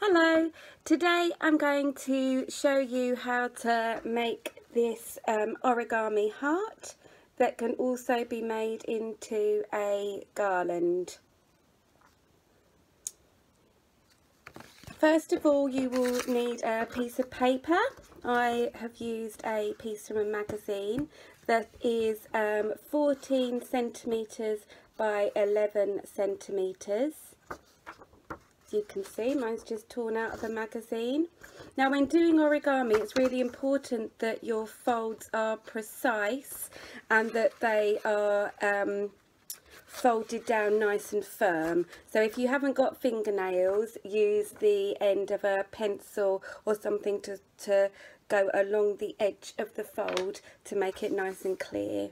Hello, today I'm going to show you how to make this um, origami heart that can also be made into a garland. First of all you will need a piece of paper. I have used a piece from a magazine that is um, 14 centimetres by 11 centimetres you can see mine's just torn out of a magazine. Now when doing origami it's really important that your folds are precise and that they are um, folded down nice and firm. So if you haven't got fingernails use the end of a pencil or something to, to go along the edge of the fold to make it nice and clear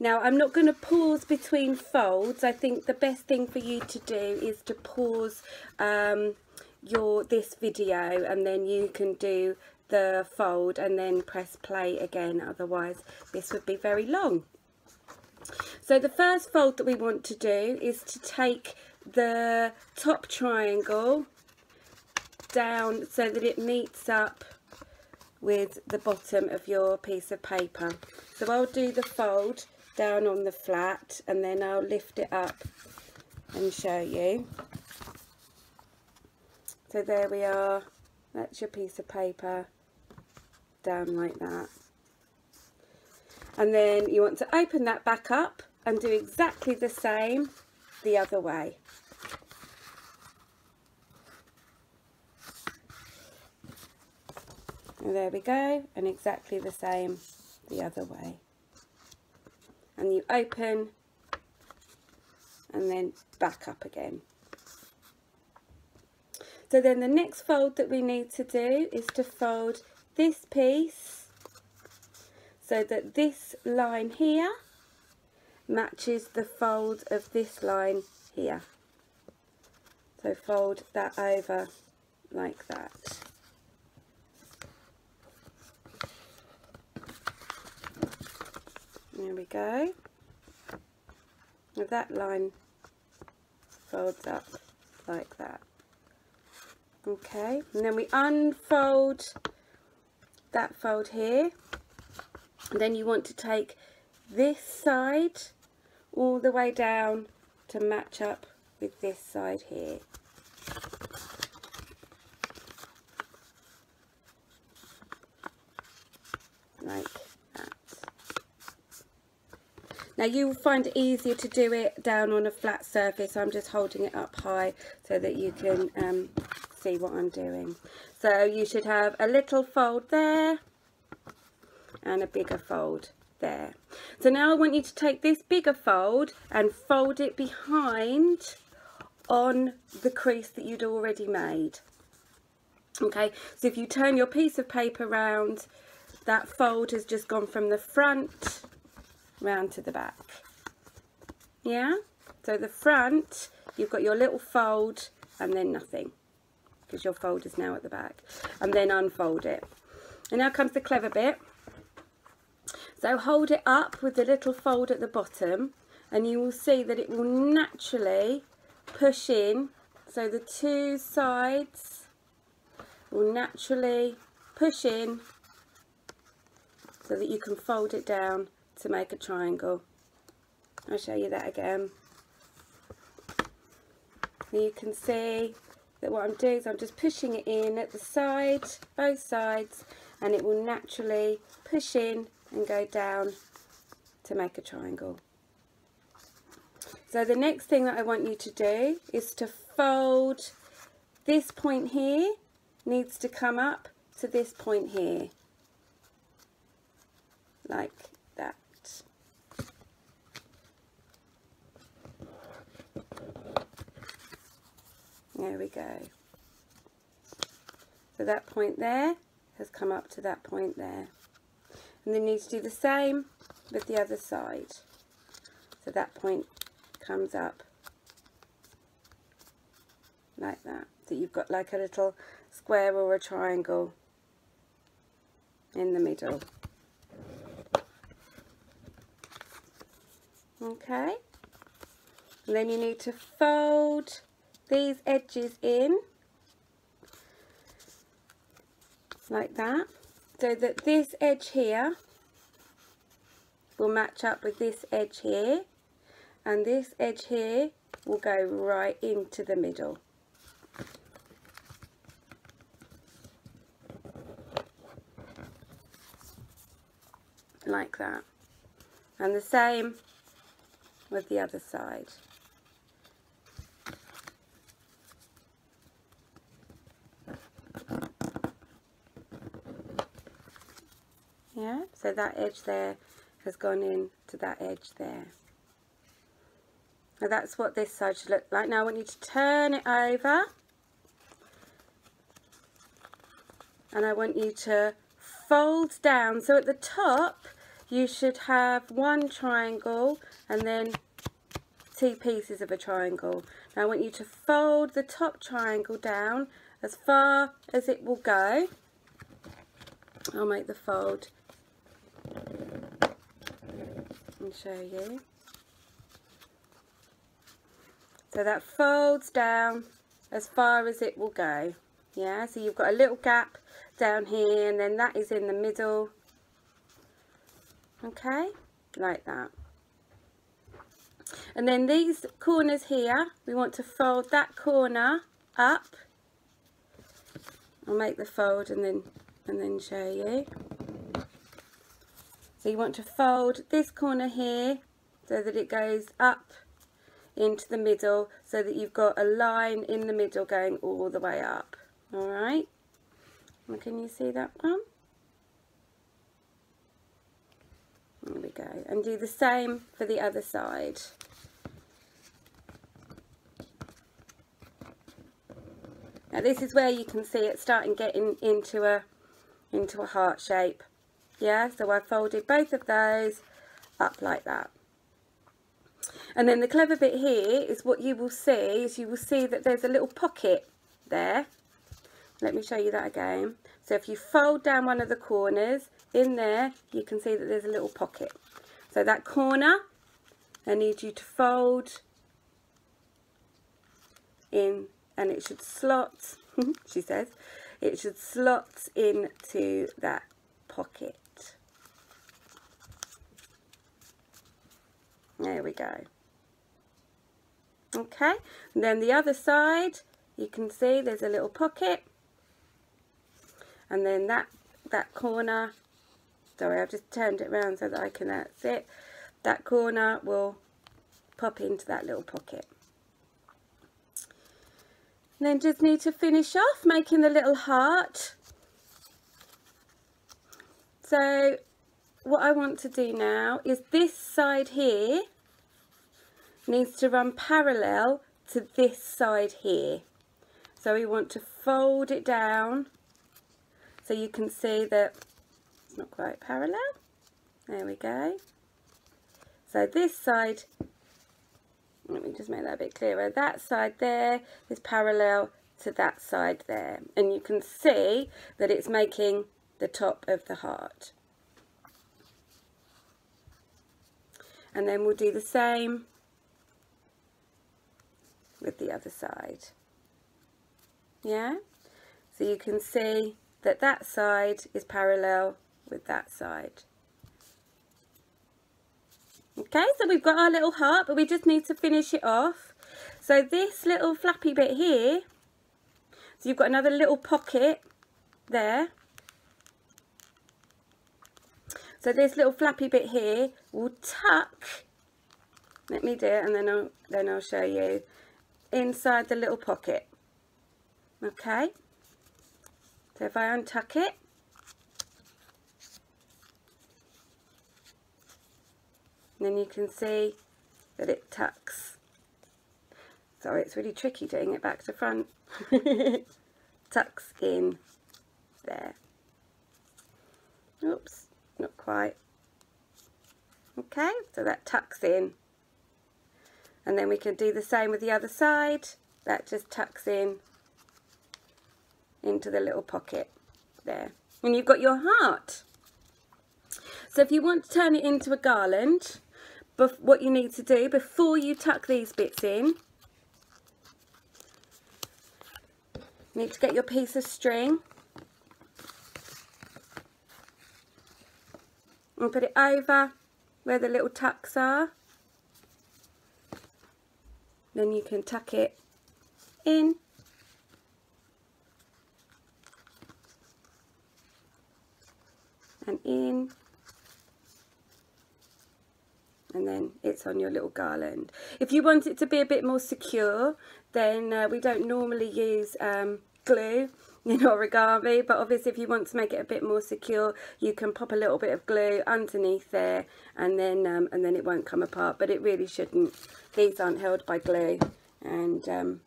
now I'm not going to pause between folds. I think the best thing for you to do is to pause um, your this video and then you can do the fold and then press play again otherwise this would be very long. So the first fold that we want to do is to take the top triangle down so that it meets up with the bottom of your piece of paper. So I'll do the fold down on the flat and then I'll lift it up and show you. So there we are, that's your piece of paper down like that. And then you want to open that back up and do exactly the same the other way. There we go, and exactly the same the other way. And you open and then back up again. So then the next fold that we need to do is to fold this piece so that this line here matches the fold of this line here. So fold that over like that. There we go. that line folds up like that. Okay, and then we unfold that fold here. And then you want to take this side all the way down to match up with this side here. Like now you'll find it easier to do it down on a flat surface. I'm just holding it up high so that you can um, see what I'm doing. So you should have a little fold there and a bigger fold there. So now I want you to take this bigger fold and fold it behind on the crease that you'd already made. Okay, so if you turn your piece of paper round, that fold has just gone from the front round to the back. Yeah? So the front, you've got your little fold and then nothing because your fold is now at the back. And then unfold it. And now comes the clever bit. So hold it up with the little fold at the bottom and you will see that it will naturally push in. So the two sides will naturally push in so that you can fold it down to make a triangle. I'll show you that again. you can see that what I'm doing is I'm just pushing it in at the side, both sides, and it will naturally push in and go down to make a triangle. So the next thing that I want you to do is to fold this point here needs to come up to this point here like There we go. So that point there has come up to that point there. And then you need to do the same with the other side. So that point comes up like that. So you've got like a little square or a triangle in the middle. Okay. And then you need to fold these edges in like that. So that this edge here will match up with this edge here and this edge here will go right into the middle. Like that. And the same with the other side yeah that edge there has gone in to that edge there. Now that's what this side should look like. Now I want you to turn it over. And I want you to fold down. So at the top you should have one triangle and then two pieces of a triangle. Now I want you to fold the top triangle down as far as it will go. I'll make the fold and show you. So that folds down as far as it will go. Yeah, so you've got a little gap down here and then that is in the middle. Okay, like that. And then these corners here, we want to fold that corner up. I'll make the fold and then and then show you. You want to fold this corner here so that it goes up into the middle so that you've got a line in the middle going all the way up. Alright, can you see that one? There we go. And do the same for the other side. Now this is where you can see it starting getting into a into a heart shape yeah so I folded both of those up like that. And then the clever bit here is what you will see is you will see that there's a little pocket there. Let me show you that again. So if you fold down one of the corners in there you can see that there's a little pocket. So that corner I need you to fold in and it should slot she says it should slot into that pocket There we go. Okay, and then the other side, you can see there's a little pocket. And then that, that corner, sorry, I've just turned it around so that I can, that's it. That corner will pop into that little pocket. And then just need to finish off making the little heart. So what I want to do now is this side here needs to run parallel to this side here. So we want to fold it down so you can see that it's not quite parallel. There we go. So this side, let me just make that a bit clearer. That side there is parallel to that side there. And you can see that it's making the top of the heart. And then we'll do the same with the other side. Yeah? So you can see that that side is parallel with that side. Okay so we've got our little heart but we just need to finish it off. So this little flappy bit here so you've got another little pocket there so this little flappy bit here will tuck, let me do it and then I'll, then I'll show you, inside the little pocket. Okay, so if I untuck it, then you can see that it tucks. Sorry, it's really tricky doing it back to front. tucks in there. Oops not quite okay so that tucks in. And then we can do the same with the other side. That just tucks in into the little pocket there. And you've got your heart. So if you want to turn it into a garland but what you need to do before you tuck these bits in you need to get your piece of string and put it over where the little tucks are. Then you can tuck it in. And in. And then it's on your little garland. If you want it to be a bit more secure then uh, we don't normally use um, glue in origami but obviously if you want to make it a bit more secure you can pop a little bit of glue underneath there and then um, and then it won't come apart. But it really shouldn't. These aren't held by glue. And um,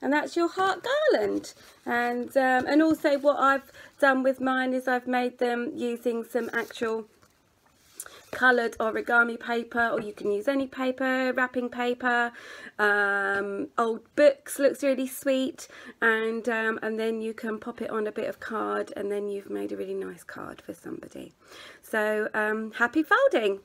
and that's your heart garland. And um, and also what I've done with mine is I've made them using some actual coloured origami paper or you can use any paper, wrapping paper, um, old books looks really sweet and, um, and then you can pop it on a bit of card and then you've made a really nice card for somebody. So um, happy folding!